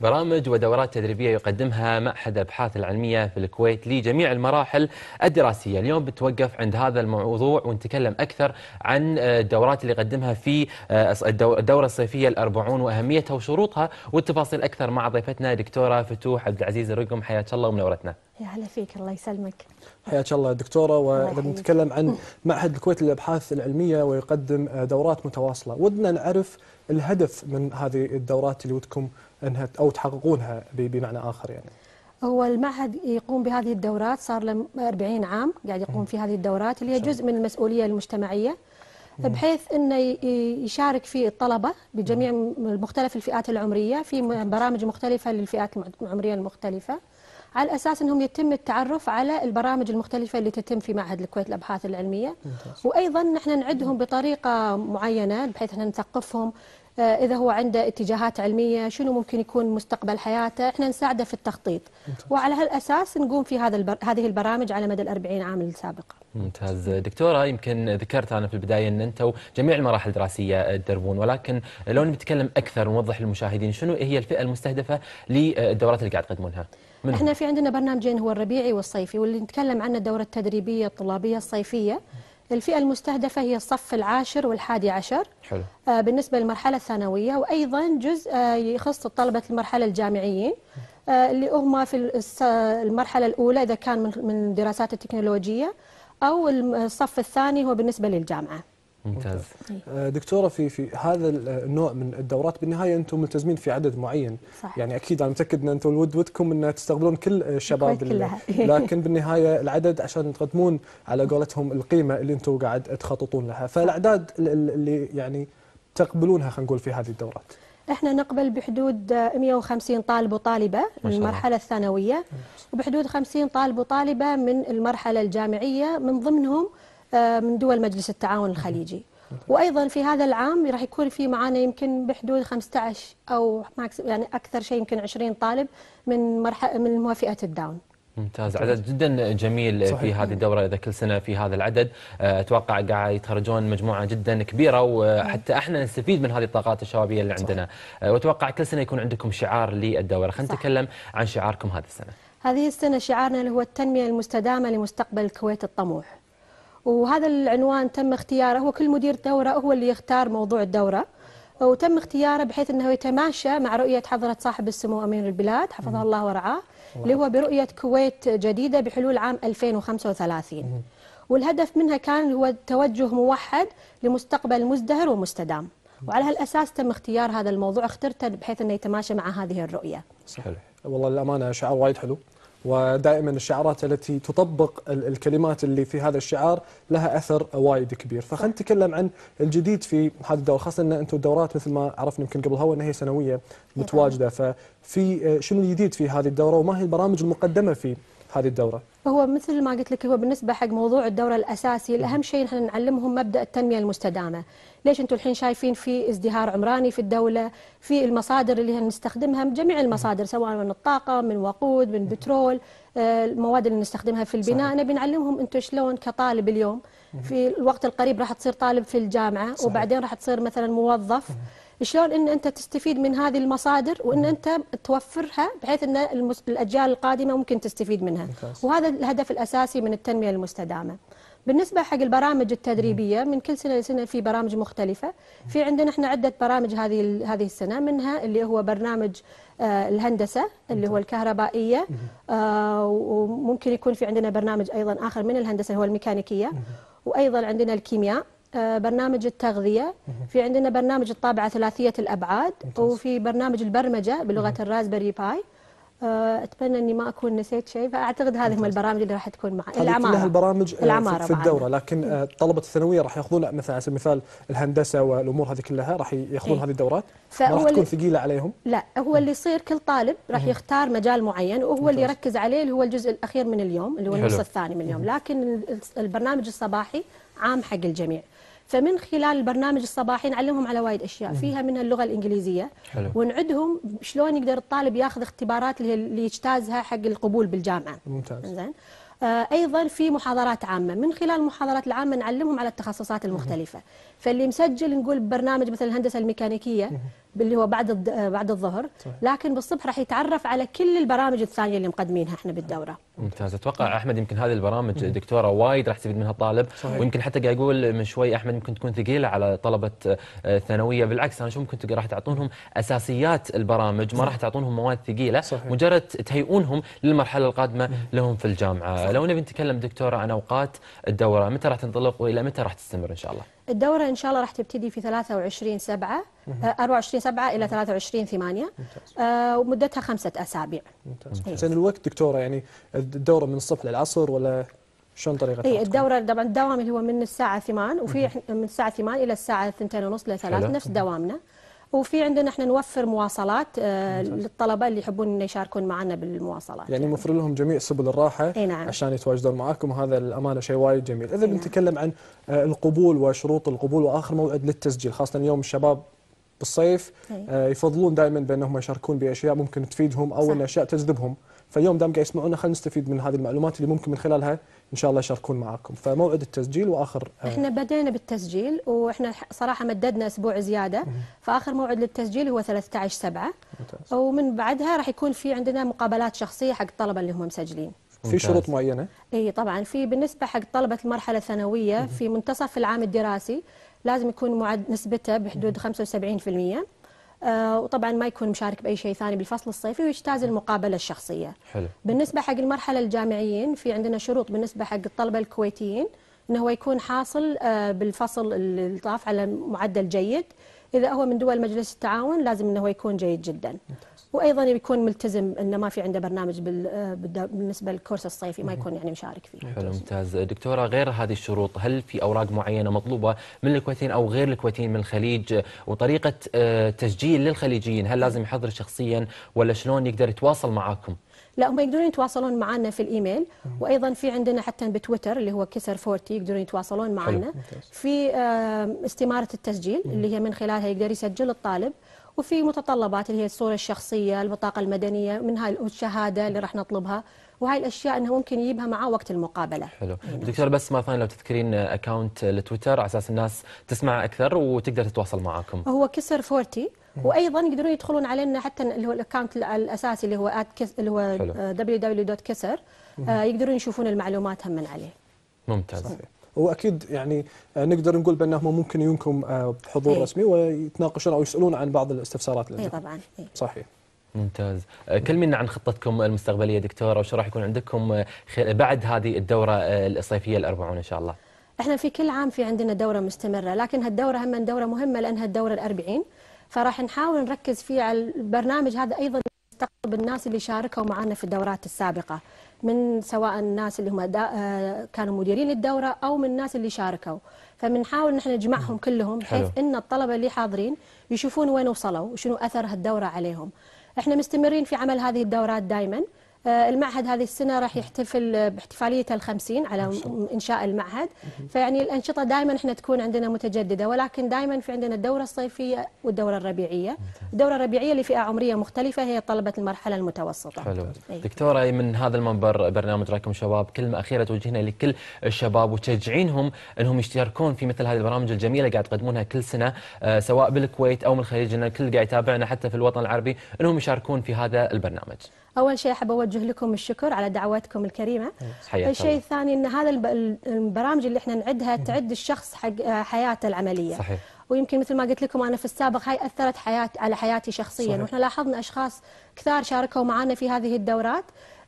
برامج ودورات تدريبية يقدمها معهد الأبحاث العلمية في الكويت لجميع المراحل الدراسية. اليوم بتوقف عند هذا الموضوع ونتكلم أكثر عن الدورات اللي يقدمها في الدورة الصيفية الأربعون وأهميتها وشروطها والتفاصيل أكثر مع ضيفتنا دكتورة فتوح عبد العزيز الرقم. حياك الله ومنورتنا يا هلا فيك الله يسلمك. حياك الله دكتورة. وإذا نتكلم عن معهد الكويت للأبحاث العلمية ويقدم دورات متواصلة ودنا نعرف الهدف من هذه الدورات اللي ودكم أنها أو تحققونها بمعنى آخر يعني. هو المعهد يقوم بهذه الدورات صار له 40 عام قاعد يقوم في هذه الدورات اللي هي جزء من المسؤولية المجتمعية بحيث إنه يشارك في الطلبة بجميع مختلف الفئات العمرية في برامج مختلفة للفئات العمرية المختلفة على أساس إنهم يتم التعرف على البرامج المختلفة اللي تتم في معهد الكويت للابحاث العلمية. وأيضا نحن نعدهم بطريقة معينة بحيث ان نثقفهم إذا هو عنده اتجاهات علمية شنو ممكن يكون مستقبل حياته؟ إحنا نساعده في التخطيط. ممتاز. وعلى هالأساس نقوم في هذا البر... هذه البرامج على مدى ال40 عام السابقه ممتاز. دكتورة يمكن ذكرت أنا في البداية أن أنتم جميع المراحل الدراسية تدربون ولكن لو نتكلم أكثر ونوضح للمشاهدين شنو هي الفئة المستهدفة للدورات اللي قاعد تقدمونها؟ منهم. إحنا في عندنا برنامجين هو الربيعي والصيفي واللي نتكلم عنه الدورة التدريبية الطلابية الصيفية. الفئة المستهدفة هي الصف العاشر والحادي عشر. حلو. آه بالنسبة للمرحلة الثانوية وأيضا جزء آه يخص طلبة المرحلة الجامعيين. آه اللي هم في المرحلة الأولى إذا كان من الدراسات التكنولوجية أو الصف الثاني هو بالنسبة للجامعة. ممتاز. دكتورة في في هذا النوع من الدورات بالنهاية أنتم ملتزمين في عدد معين. صح. يعني أكيد أنا متأكد أن أنتم الود ودكم أن تستقبلون كل الشباب كلها. لكن بالنهاية العدد عشان تقدمون على قولتهم القيمة اللي أنتم قاعد تخططون لها. فالأعداد اللي يعني تقبلونها خلينا نقول في هذه الدورات. إحنا نقبل بحدود 150 طالب وطالبة من المرحلة الثانوية. وبحدود 50 طالب وطالبة من المرحلة الجامعية. من ضمنهم من دول مجلس التعاون الخليجي. وأيضا في هذا العام راح يكون في معنا يمكن بحدود 15 أو يعني أكثر شيء يمكن 20 طالب من مرحله من موافئه الداون. ممتاز. عدد جدا جميل صحيح. في هذه الدورة إذا كل سنة في هذا العدد. أتوقع قاعد يتخرجون مجموعة جدا كبيرة وحتى إحنا نستفيد من هذه الطاقات الشبابية اللي عندنا. وأتوقع كل سنة يكون عندكم شعار للدورة. خلينا نتكلم عن شعاركم هذه السنة. هذه السنة شعارنا اللي هو التنمية المستدامة لمستقبل الكويت الطموح. وهذا العنوان تم اختياره هو كل مدير دورة هو اللي يختار موضوع الدورة. وتم اختياره بحيث أنه يتماشى مع رؤية حضرة صاحب السمو أمير البلاد حفظه الله ورعاه اللي هو برؤية كويت جديدة بحلول عام 2035 والهدف منها كان هو توجه موحد لمستقبل مزدهر ومستدام. وعلى هالأساس تم اختيار هذا الموضوع اخترته بحيث أنه يتماشى مع هذه الرؤية. حلو والله الأمانة شعار وايد حلو. ودائما الشعارات التي تطبق الكلمات اللي في هذا الشعار لها أثر وايد كبير، فخلينا نتكلم عن الجديد في هذه الدوره خاصة إن أنتم الدورات مثل ما عرفنا يمكن قبل هوا ان هي سنوية متواجدة، ففي شنو الجديد في هذه الدورة وما هي البرامج المقدمة في هذه الدورة؟ هو مثل ما قلت لك هو بالنسبة حق موضوع الدورة الأساسي الأهم شيء نحن نعلمهم مبدأ التنمية المستدامة. ليش أنتم الحين شايفين في ازدهار عمراني في الدولة في المصادر اللي نستخدمها جميع المصادر سواء من الطاقة من وقود من بترول المواد اللي نستخدمها في البناء. نبي نعلمهم أنتم شلون كطالب اليوم. في الوقت القريب راح تصير طالب في الجامعة صحيح. وبعدين راح تصير مثلا موظف. شلون إن أنت تستفيد من هذه المصادر وإن أنت توفرها بحيث إن الأجيال القادمة ممكن تستفيد منها. وهذا الهدف الأساسي من التنمية المستدامة. بالنسبة حق البرامج التدريبية من كل سنة لسنة في برامج مختلفة. في عندنا إحنا عدة برامج هذه هذه السنة. منها اللي هو برنامج آه الهندسة اللي هو الكهربائية. آه وممكن يكون في عندنا برنامج أيضا آخر من الهندسة هو الميكانيكية. وأيضا عندنا الكيمياء. برنامج التغذية. في عندنا برنامج الطابعة ثلاثية الأبعاد وفي برنامج البرمجة بلغة الرازبري باي. أتمنى إني ما أكون نسيت شيء فأعتقد هذه هم البرامج اللي راح تكون معي. العماره كلها البرامج العمارة في الدورة. لكن طلبة الثانوية راح يأخذون مثلا على سبيل المثال الهندسة والأمور هذه كلها راح يأخذون هذه الدورات. ما راح تكون ثقيلة عليهم. لا هو اللي يصير كل طالب راح يختار مجال معين وهو اللي يركز عليه اللي هو الجزء الأخير من اليوم اللي هو النص الثاني من اليوم. لكن البرنامج الصباحي عام حق الجميع. فمن خلال البرنامج الصباحي نعلمهم على وايد أشياء. فيها منها اللغة الإنجليزية. حلو. ونعدهم شلون يقدر الطالب ياخذ اختبارات اللي, يجتازها حق القبول بالجامعة. ممتاز. زين آه أيضا في محاضرات عامة. من خلال المحاضرات العامة نعلمهم على التخصصات المختلفة. فاللي مسجل نقول برنامج مثل الهندسة الميكانيكية اللي هو بعد آه، بعد الظهر. صحيح. لكن بالصبح راح يتعرف على كل البرامج الثانية اللي مقدمينها إحنا بالدورة. ممتاز. أتوقع أحمد يمكن هذه البرامج دكتورة وايد راح يستفيد منها الطالب صحيح. ويمكن حتى قاعد أقول من شوي أحمد يمكن تكون ثقيلة على طلبة آه، ثانويه بالعكس أنا أشوف ممكن راح تعطونهم أساسيات البرامج ما راح تعطونهم مواد ثقيلة. صحيح. مجرد تهيئونهم للمرحلة القادمة لهم في الجامعة. لو نبي نتكلم دكتورة عن أوقات الدورة متى راح تنطلق وإلى متى راح تستمر إن شاء الله؟ الدورة إن شاء الله راح تبتدي في 23 7 24 7 إلى 23 8 آه، ومدتها خمسة أسابيع. ممتاز. زين الوقت دكتورة يعني الدورة من الصبح للعصر ولا شلون طريقه اي؟ الدورة طبعا الدوام اللي هو من الساعة 8 وفي من الساعة 8 إلى الساعة 2 ونص ل 3 حلو. نفس دوامنا. وفي عندنا إحنا نوفر مواصلات آه، للطلبة اللي يحبون يشاركون معنا بالمواصلات. يعني موفر لهم جميع سبل الراحة إي نعم. عشان يتواجدون معاكم وهذا الأمانة شيء وايد جميل، إذا بنتكلم عن آه، القبول وشروط القبول وآخر موعد للتسجيل خاصة اليوم الشباب بالصيف. آه، يفضلون دائما بأنهم يشاركون بأشياء ممكن تفيدهم أو. ان اشياء تجذبهم، فاليوم دام قاعد يسمعونا خلينا نستفيد من هذه المعلومات اللي ممكن من خلالها إن شاء الله يشاركون معاكم، فموعد التسجيل وآخر آه، إحنا بدينا بالتسجيل وإحنا صراحة مددنا أسبوع زيادة. فآخر موعد للتسجيل هو 13 7 ممتاز. ومن بعدها راح يكون في عندنا مقابلات شخصية حق الطلبة اللي هم مسجلين. في. شروط معينة؟ إي طبعا. في بالنسبة حق طلبة المرحلة الثانوية في منتصف العام الدراسي لازم يكون معد نسبته بحدود 75% آه وطبعا ما يكون مشارك بأي شيء ثاني بالفصل الصيفي ويجتاز المقابلة الشخصية. حلو. بالنسبة حق المرحلة الجامعيين في عندنا شروط بالنسبة حق الطلبة الكويتيين إنه هو يكون حاصل آه بالفصل اللي طاف على معدل جيد. إذا هو من دول مجلس التعاون لازم إنه هو يكون جيد جدا. وأيضا يكون ملتزم إنه ما في عنده برنامج بالنسبة للكورس الصيفي ما يكون يعني مشارك فيه. حلو ممتاز. دكتورة غير هذه الشروط هل في أوراق معينة مطلوبة من الكويتيين أو غير الكويتيين من الخليج؟ وطريقة آه، تسجيل للخليجيين هل لازم يحضر شخصيا ولا شلون يقدر يتواصل معاكم؟ لا هم يقدرون يتواصلون معنا في الإيميل وأيضا في عندنا حتى بتويتر اللي هو كسر فورتي يقدرون يتواصلون معنا. في استمارة التسجيل اللي هي من خلالها يقدر يسجل الطالب وفي متطلبات اللي هي الصورة الشخصية البطاقة المدنية منها الشهادة اللي راح نطلبها وهاي الأشياء إنه ممكن يجيبها معاه وقت المقابلة. حلو. دكتور بس مرة ثانية لو تذكرين account ال Twitter على أساس الناس تسمع أكثر وتقدر تتواصل معاكم. هو KISR forty وأيضا يقدرون يدخلون علينا حتى اللي هو ال account الأساسي اللي هو KISR اللي هو حلو. www.KISR آه، يقدرون يشوفون المعلومات هم من عليه. ممتاز. صحيح. واكيد يعني آه، نقدر نقول بأنهم ممكن يجونكم آه، بحضور إيه. رسمي ويتناقشون أو يسألون عن بعض الاستفسارات اللي اي طبعا إيه. صحيح. ممتاز. آه، كلمينا عن خطتكم المستقبلية دكتوره وشو راح يكون عندكم آه، بعد هذه الدورة آه، الصيفيه الأربعون إن شاء الله. إحنا في كل عام في عندنا دورة مستمرة لكن هالدورة هم دورة مهمة لأنها الدورة الأربعين. فراح نحاول نركز فيه على البرنامج هذا أيضا يستقطب الناس اللي شاركوا معنا في الدورات السابقة من سواء الناس اللي هم آه، كانوا مديرين الدورة أو من الناس اللي شاركوا. فبنحاول نحن نجمعهم كلهم بحيث. إن الطلبة اللي حاضرين يشوفون وين وصلوا وشنو أثر هالدورة عليهم. إحنا مستمرين في عمل هذه الدورات دائما المعهد هذه السنة راح يحتفل آه، باحتفاليته الخمسين على إنشاء المعهد. فيعني الأنشطة دائما إحنا تكون عندنا متجددة ولكن دائما في عندنا الدورة الصيفية والدورة الربيعية. الدورة الربيعية لفئة عمرية مختلفة هي طلبة المرحلة المتوسطة. حلو. أي. دكتورة من هذا المنبر برنامج رايكم شباب كلمة أخيرة توجهنا لكل الشباب وتشجعينهم أنهم يشتركون في مثل هذه البرامج الجميلة قاعد تقدمونها كل سنة آه، سواء بالكويت أو من الخليج لأن الكل قاعد يتابعنا حتى في الوطن العربي أنهم يشاركون في هذا البرنامج. أول شيء أحب أوجه لكم الشكر على دعوتكم الكريمة. حياك الشيء الثاني أن هذا الب- البرامج اللي إحنا نعدها تعد الشخص حق حياته العملية. صحيح. ويمكن مثل ما قلت لكم أنا في السابق هاي أثرت حياه على حياتي شخصيا. صحيح. وإحنا لاحظنا أشخاص كثار شاركوا معنا في هذه الدورات.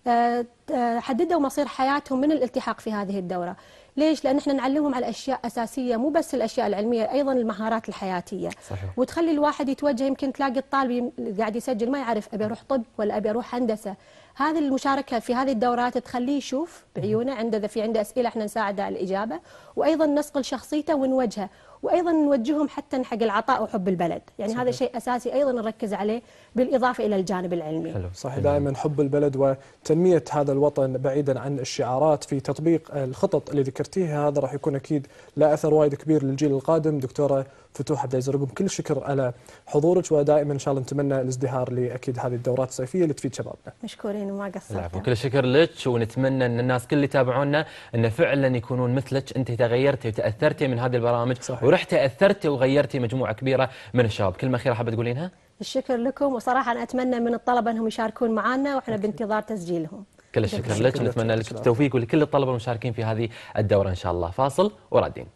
آه، آه، حددوا مصير حياتهم من الالتحاق في هذه الدورة. ليش؟ لأن إحنا نعلمهم على أشياء أساسية مو بس الأشياء العلمية أيضا المهارات الحياتية. صحيح. وتخلي الواحد يتوجه يمكن تلاقي الطالب قاعد يسجل ما يعرف أبي أروح طب ولا أبي أروح هندسة. هذه المشاركة في هذه الدورات تخليه يشوف بعيونه عنده إذا في عنده أسئلة إحنا نساعده على الإجابة وأيضا نصقل شخصيته ونوجهه وأيضا نوجههم حتى حق العطاء وحب البلد. يعني هذا شيء أساسي أيضا نركز عليه بالإضافة إلى الجانب العلمي. حلو. صحيح. دائما حب البلد وتنمية هذا الوطن بعيدا عن الشعارات في تطبيق الخطط اللي ذكرتيها هذا راح يكون أكيد له أثر وايد كبير للجيل القادم. دكتورة فتوح عبد العزيز رقم كل الشكر على حضورك ودائما إن شاء الله نتمنى الازدهار لأكيد هذه الدورات الصيفية اللي تفيد شبابنا. مشكورين. يعني ما قصرت العفو. كل الشكر لك ونتمنى إن الناس كل اللي يتابعونا إنه فعلا يكونون مثلك. أنت تغيرتي وتأثرتي من هذه البرامج صحيح. ورحتي اثرتي وغيرتي مجموعة كبيرة من الشباب. كلمه اخيره حابة تقولينها؟ الشكر لكم وصراحة أنا أتمنى من الطلبة إنهم يشاركون معنا وإحنا بانتظار تسجيلهم. كل الشكر لك. ونتمنى لك التوفيق ولكل الطلبة المشاركين في هذه الدورة إن شاء الله. فاصل ورادين